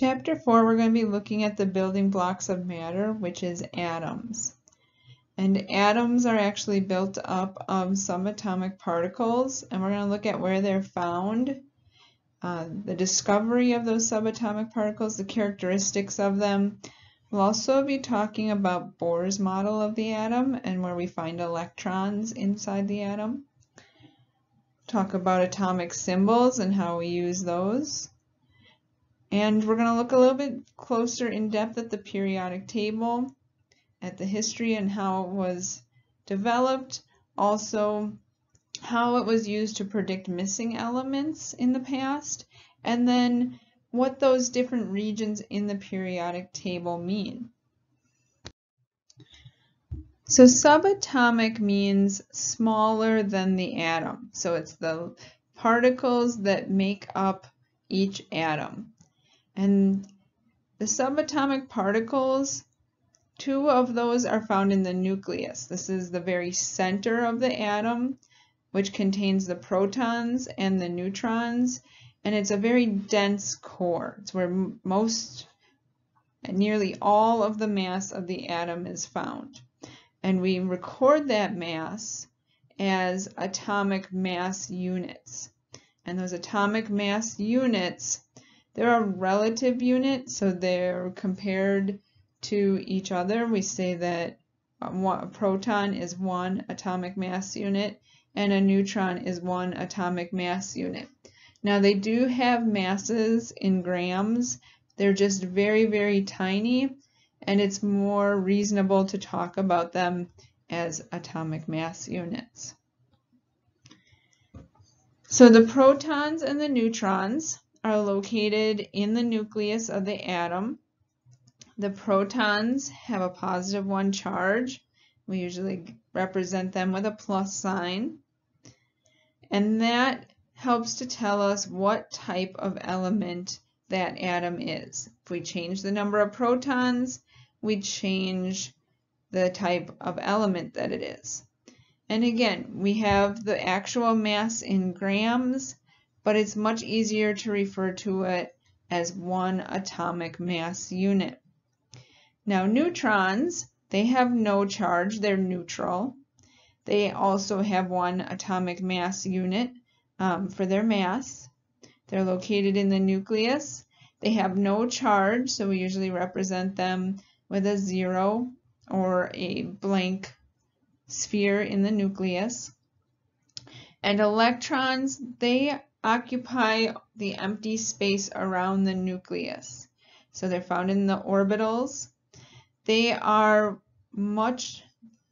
Chapter 4, we're going to be looking at the building blocks of matter, which is atoms. And atoms are actually built up of subatomic particles, and we're going to look at where they're found, uh, the discovery of those subatomic particles, the characteristics of them. We'll also be talking about Bohr's model of the atom and where we find electrons inside the atom. Talk about atomic symbols and how we use those. And we're going to look a little bit closer in depth at the periodic table, at the history and how it was developed, also how it was used to predict missing elements in the past, and then what those different regions in the periodic table mean. So subatomic means smaller than the atom. So it's the particles that make up each atom. And the subatomic particles, two of those are found in the nucleus. This is the very center of the atom, which contains the protons and the neutrons, and it's a very dense core. It's where most, and nearly all of the mass of the atom is found. And we record that mass as atomic mass units. And those atomic mass units they're a relative unit, so they're compared to each other. We say that uh, a proton is one atomic mass unit and a neutron is one atomic mass unit. Now they do have masses in grams. They're just very, very tiny and it's more reasonable to talk about them as atomic mass units. So the protons and the neutrons are located in the nucleus of the atom. The protons have a positive one charge. We usually represent them with a plus sign. And that helps to tell us what type of element that atom is. If we change the number of protons, we change the type of element that it is. And again, we have the actual mass in grams but it's much easier to refer to it as one atomic mass unit. Now neutrons, they have no charge, they're neutral. They also have one atomic mass unit um, for their mass. They're located in the nucleus. They have no charge, so we usually represent them with a zero or a blank sphere in the nucleus. And electrons, they occupy the empty space around the nucleus. So they're found in the orbitals. They are much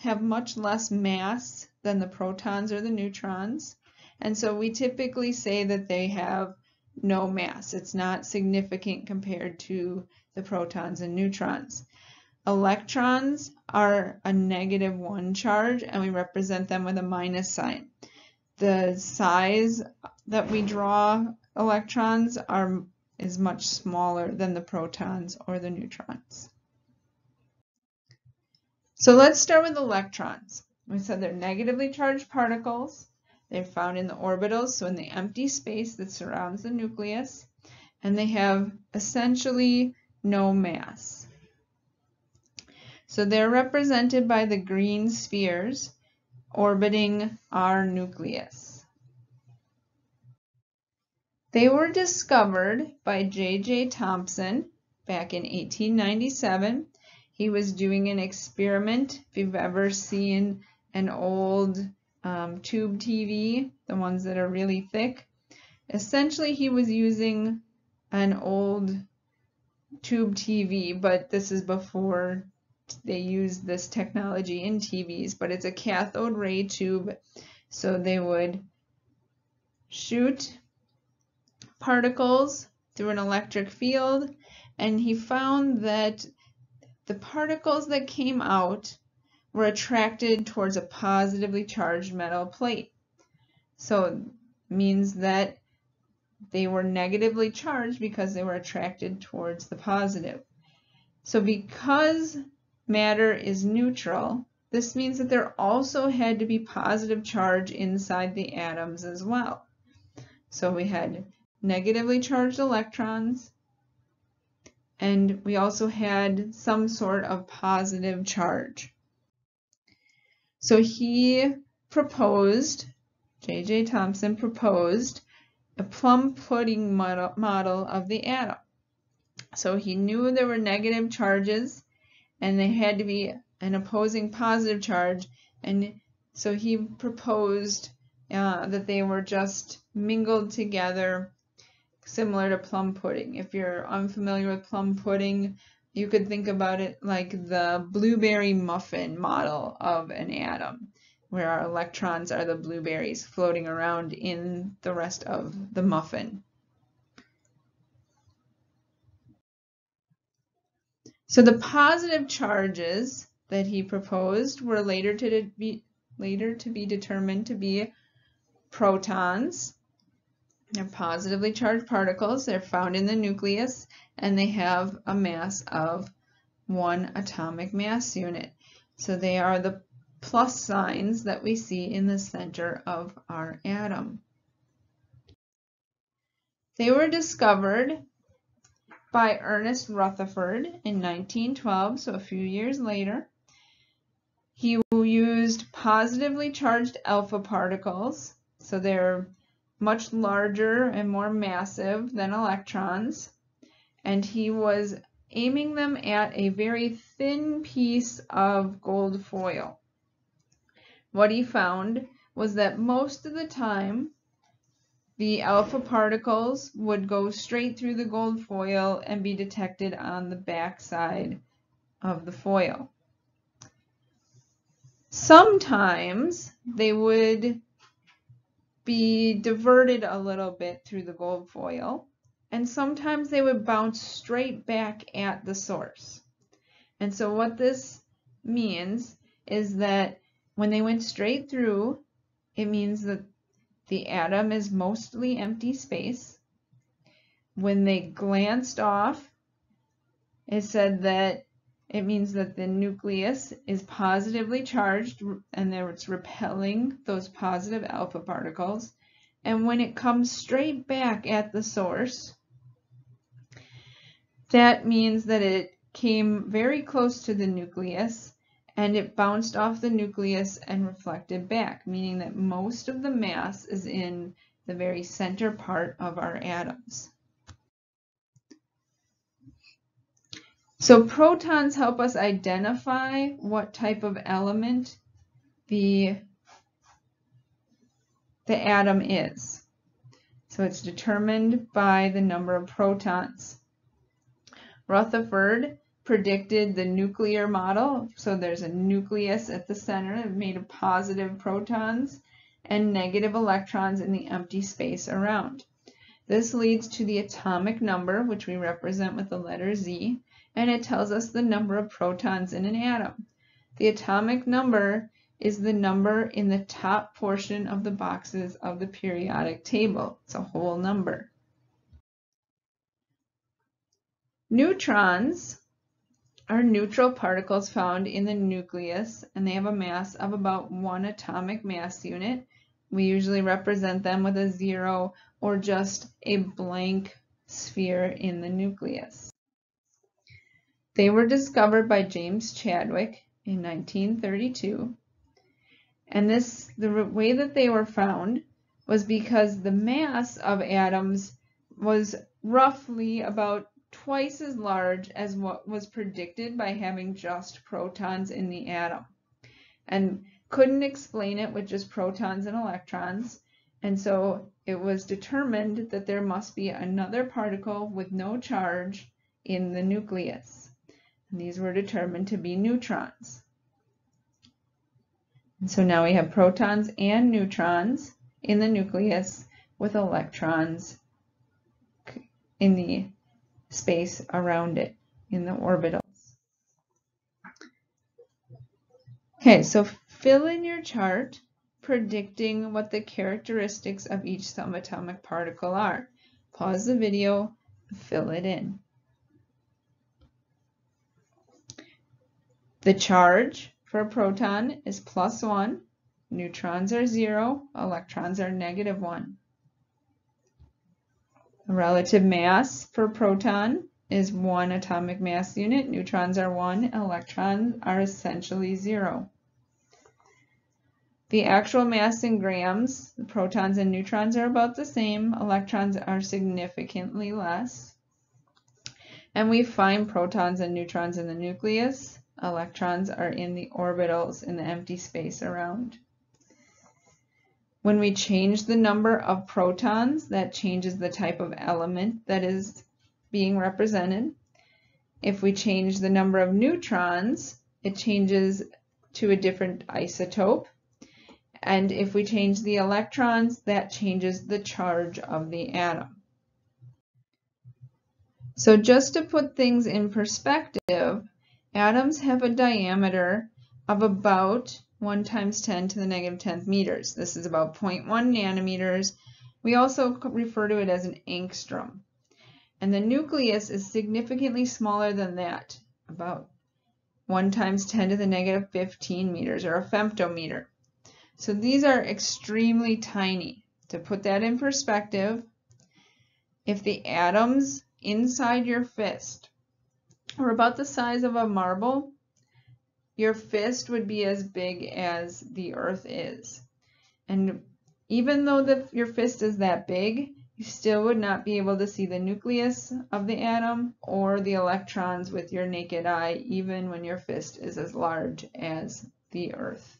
have much less mass than the protons or the neutrons. And so we typically say that they have no mass. It's not significant compared to the protons and neutrons. Electrons are a negative one charge and we represent them with a minus sign. The size that we draw electrons are is much smaller than the protons or the neutrons. So let's start with electrons. We said they're negatively charged particles. They're found in the orbitals, so in the empty space that surrounds the nucleus, and they have essentially no mass. So they're represented by the green spheres orbiting our nucleus. They were discovered by J.J. Thomson back in 1897. He was doing an experiment. If you've ever seen an old um, tube TV, the ones that are really thick, essentially he was using an old tube TV, but this is before they used this technology in TVs, but it's a cathode ray tube. So they would shoot particles through an electric field and he found that the particles that came out were attracted towards a positively charged metal plate. So it means that they were negatively charged because they were attracted towards the positive. So because matter is neutral, this means that there also had to be positive charge inside the atoms as well. So we had negatively charged electrons and we also had some sort of positive charge. So he proposed, J.J. Thomson proposed, a plum pudding model, model of the atom. So he knew there were negative charges and they had to be an opposing positive charge and so he proposed uh, that they were just mingled together similar to plum pudding. If you're unfamiliar with plum pudding, you could think about it like the blueberry muffin model of an atom, where our electrons are the blueberries floating around in the rest of the muffin. So the positive charges that he proposed were later to be later to be determined to be protons. They're positively charged particles. They're found in the nucleus and they have a mass of one atomic mass unit. So they are the plus signs that we see in the center of our atom. They were discovered by Ernest Rutherford in 1912, so a few years later. He used positively charged alpha particles, so they're much larger and more massive than electrons, and he was aiming them at a very thin piece of gold foil. What he found was that most of the time the alpha particles would go straight through the gold foil and be detected on the back side of the foil. Sometimes they would be diverted a little bit through the gold foil, and sometimes they would bounce straight back at the source. And so what this means is that when they went straight through, it means that the atom is mostly empty space. When they glanced off, it said that it means that the nucleus is positively charged and there it's repelling those positive alpha particles. And when it comes straight back at the source, that means that it came very close to the nucleus and it bounced off the nucleus and reflected back, meaning that most of the mass is in the very center part of our atoms. So protons help us identify what type of element the, the atom is. So it's determined by the number of protons. Rutherford predicted the nuclear model. So there's a nucleus at the center made of positive protons and negative electrons in the empty space around. This leads to the atomic number, which we represent with the letter Z, and it tells us the number of protons in an atom. The atomic number is the number in the top portion of the boxes of the periodic table. It's a whole number. Neutrons are neutral particles found in the nucleus and they have a mass of about one atomic mass unit. We usually represent them with a zero or just a blank sphere in the nucleus. They were discovered by James Chadwick in 1932 and this the way that they were found was because the mass of atoms was roughly about twice as large as what was predicted by having just protons in the atom. And couldn't explain it with just protons and electrons. And so it was determined that there must be another particle with no charge in the nucleus. And these were determined to be neutrons. And so now we have protons and neutrons in the nucleus with electrons in the space around it in the orbitals. Okay, so fill in your chart predicting what the characteristics of each subatomic particle are. Pause the video, fill it in. The charge for a proton is plus 1, neutrons are 0, electrons are negative 1 The relative mass for a proton is one atomic mass unit, neutrons are one, electrons are essentially zero. The actual mass in grams, the protons and neutrons are about the same, electrons are significantly less. And we find protons and neutrons in the nucleus, electrons are in the orbitals in the empty space around. When we change the number of protons, that changes the type of element that is being represented. If we change the number of neutrons, it changes to a different isotope. And if we change the electrons, that changes the charge of the atom. So just to put things in perspective, atoms have a diameter of about 1 times 10 to the negative 10th meters. This is about 0.1 nanometers. We also refer to it as an angstrom. And the nucleus is significantly smaller than that, about 1 times 10 to the negative 15 meters, or a femtometer. So these are extremely tiny. To put that in perspective, if the atoms inside your fist were about the size of a marble, your fist would be as big as the earth is. And even though the, your fist is that big, you still would not be able to see the nucleus of the atom or the electrons with your naked eye, even when your fist is as large as the earth.